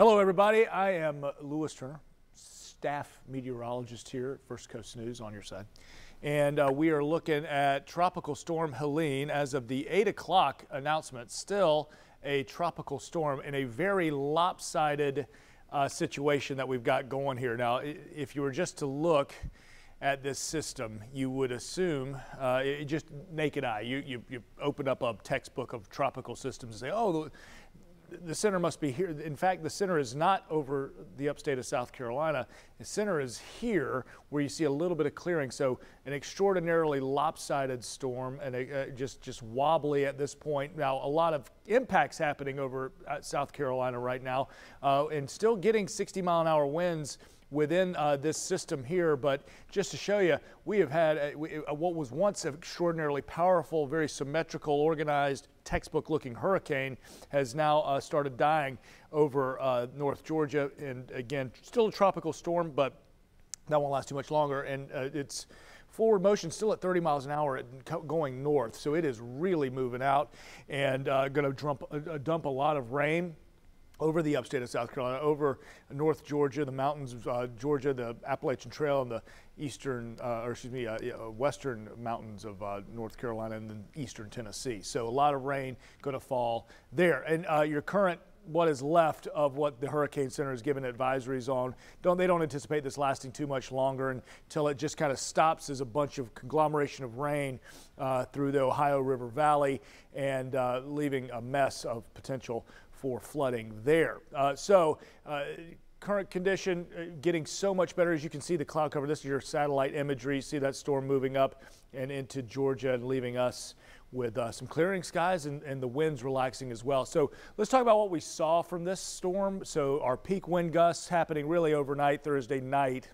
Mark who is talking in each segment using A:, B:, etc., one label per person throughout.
A: Hello, everybody. I am Lewis Turner, staff meteorologist here at First Coast News on your side. And uh, we are looking at Tropical Storm Helene as of the 8 o'clock announcement. Still a tropical storm in a very lopsided uh, situation that we've got going here. Now, if you were just to look at this system, you would assume, uh, just naked eye, you, you, you open up a textbook of tropical systems and say, oh, center must be here. In fact, the center is not over the upstate of South Carolina. The center is here where you see a little bit of clearing. So an extraordinarily lopsided storm and a, uh, just, just wobbly at this point. Now, a lot of impacts happening over South Carolina right now uh, and still getting 60 mile an hour winds within uh, this system here. But just to show you, we have had a, a, what was once an extraordinarily powerful, very symmetrical, organized, textbook looking hurricane has now uh, started dying over uh, North Georgia. And again, still a tropical storm, but that won't last too much longer. And uh, it's forward motion still at 30 miles an hour going north. So it is really moving out and uh, going to uh, dump a lot of rain over the upstate of South Carolina, over North Georgia, the mountains of uh, Georgia, the Appalachian Trail, and the eastern, uh, or excuse me, uh, western mountains of uh, North Carolina and then eastern Tennessee. So a lot of rain going to fall there. And uh, your current what is left of what the Hurricane Center has given advisories on. Don't they don't anticipate this lasting too much longer until it just kind of stops as a bunch of conglomeration of rain uh, through the Ohio River Valley and uh, leaving a mess of potential for flooding there. Uh, so uh, current condition uh, getting so much better. As you can see the cloud cover, this is your satellite imagery. See that storm moving up and into Georgia and leaving us with uh, some clearing skies and, and, the winds relaxing as well. So let's talk about what we saw from this storm. So our peak wind gusts happening really overnight, Thursday night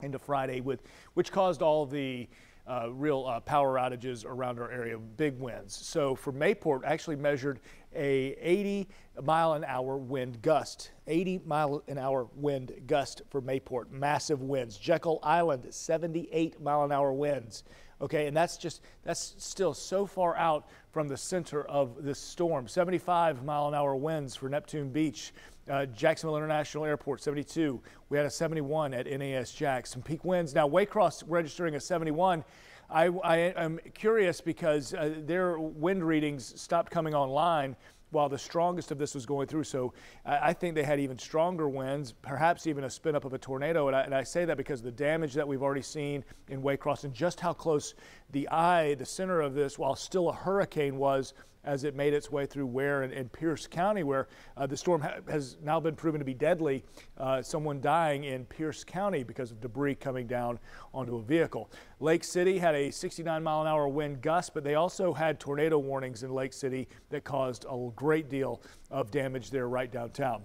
A: into Friday, with which caused all the uh, real uh, power outages around our area, big winds. So for Mayport, actually measured a 80 mile an hour wind gust. 80 mile an hour wind gust for Mayport. Massive winds. Jekyll Island, 78 mile an hour winds. Okay, and that's just, that's still so far out from the center of this storm. 75 mile an hour winds for Neptune Beach. Uh, Jacksonville International Airport, 72. We had a 71 at NAS Jax. Some peak winds. Now, Waycross registering a 71. I, I am curious because uh, their wind readings stopped coming online while the strongest of this was going through. So I think they had even stronger winds, perhaps even a spin up of a tornado. And I, and I say that because the damage that we've already seen in Waycross and just how close the eye, the center of this, while still a hurricane was as it made its way through Ware and, and Pierce County, where uh, the storm ha has now been proven to be deadly. Uh, someone dying in Pierce County because of debris coming down onto a vehicle. Lake City had a 69 mile an hour wind gust, but they also had tornado warnings in Lake City that caused a great deal of damage there right downtown.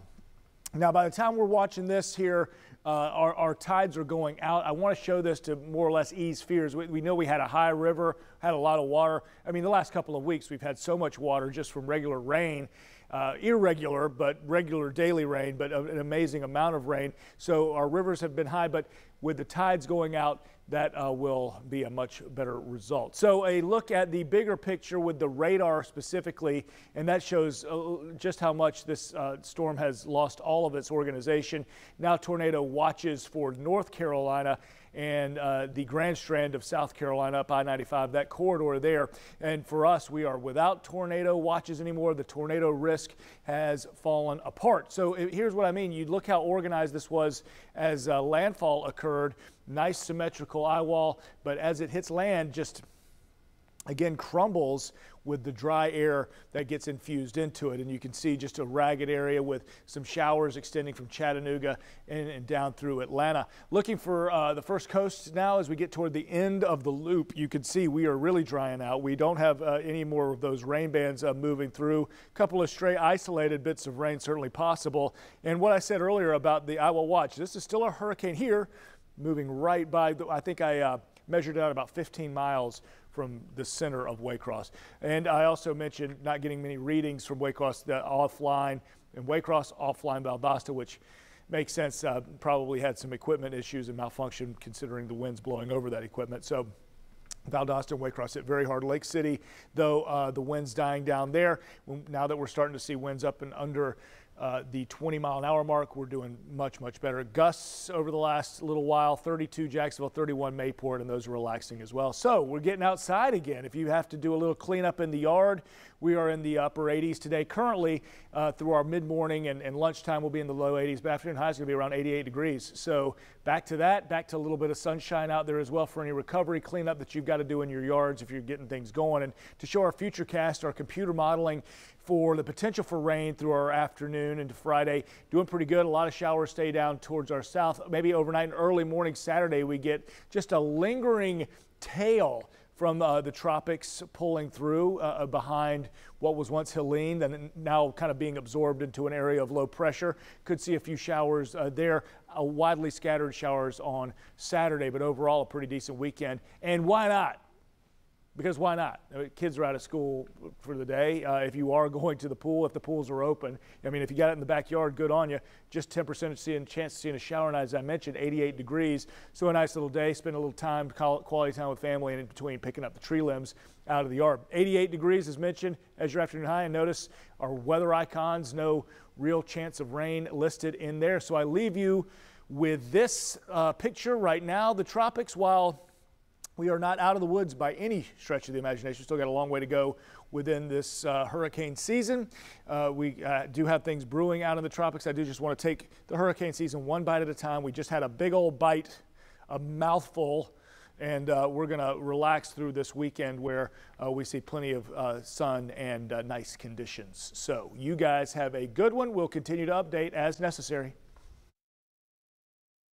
A: Now, by the time we're watching this here, uh, our, our, tides are going out. I want to show this to more or less ease fears. We, we, know we had a high river, had a lot of water. I mean, the last couple of weeks we've had so much water just from regular rain. Uh, irregular, but regular daily rain, but an amazing amount of rain. So our rivers have been high, but with the tides going out, that uh, will be a much better result. So a look at the bigger picture with the radar specifically, and that shows uh, just how much this uh, storm has lost all of its organization. Now tornado watches for North Carolina and uh, the Grand Strand of South Carolina up I-95, that corridor there. And for us, we are without tornado watches anymore. The tornado risk has fallen apart. So here's what I mean. You look how organized this was as uh, landfall occurred. Nice symmetrical eye wall, but as it hits land, just again crumbles with the dry air that gets infused into it. And you can see just a ragged area with some showers extending from Chattanooga and, and down through Atlanta. Looking for uh, the first coast now as we get toward the end of the loop, you can see we are really drying out. We don't have uh, any more of those rain bands uh, moving through. A couple of stray isolated bits of rain certainly possible. And what I said earlier about the Iowa Watch, this is still a hurricane here moving right by, the, I think I uh, measured out about 15 miles from the center of Waycross. And I also mentioned not getting many readings from Waycross offline, and Waycross offline Valdosta, which makes sense, uh, probably had some equipment issues and malfunction considering the winds blowing over that equipment. So Valdosta and Waycross hit very hard. Lake City, though, uh, the winds dying down there. Now that we're starting to see winds up and under uh, the 20 mile an hour mark. We're doing much, much better. Gusts over the last little while 32 Jacksonville, 31 Mayport, and those are relaxing as well. So we're getting outside again. If you have to do a little cleanup in the yard, we are in the upper 80s today. Currently, uh, through our mid morning and, and, lunchtime, we'll be in the low 80s, but afternoon high is going to be around 88 degrees. So back to that, back to a little bit of sunshine out there as well for any recovery cleanup that you've got to do in your yards if you're getting things going. And to show our future cast, our computer modeling for the potential for rain through our afternoon into Friday. Doing pretty good. A lot of showers stay down towards our south. Maybe overnight and early morning Saturday, we get just a lingering tail from uh, the tropics pulling through uh, uh behind what was once Helene, and now kind of being absorbed into an area of low pressure. Could see a few showers uh, there, widely scattered showers on Saturday, but overall a pretty decent weekend. And why not? Because why not? Kids are out of school for the day. Uh, if you are going to the pool, if the pools are open, I mean, if you got it in the backyard, good on you. Just 10% of seeing, chance of seeing a shower night, as I mentioned, 88 degrees. So a nice little day. Spend a little time, quality time with family, and in between picking up the tree limbs out of the yard. 88 degrees, as mentioned, as your afternoon high. And notice our weather icons, no real chance of rain listed in there. So I leave you with this uh, picture right now. The tropics, while we are not out of the woods by any stretch of the imagination. Still got a long way to go within this uh, hurricane season. Uh, we uh, do have things brewing out in the tropics. I do just want to take the hurricane season one bite at a time. We just had a big old bite, a mouthful, and uh, we're going to relax through this weekend where uh, we see plenty of uh, sun and nice conditions. So you guys have a good one. We'll continue to update as necessary.